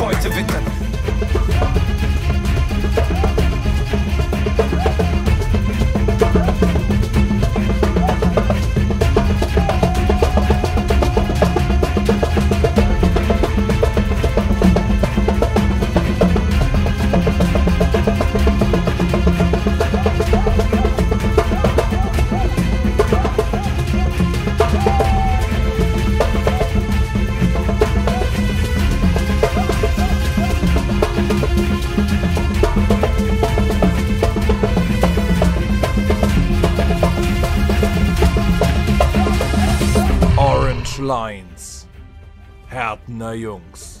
Beute wittern. Punchlines. Härtner Jungs.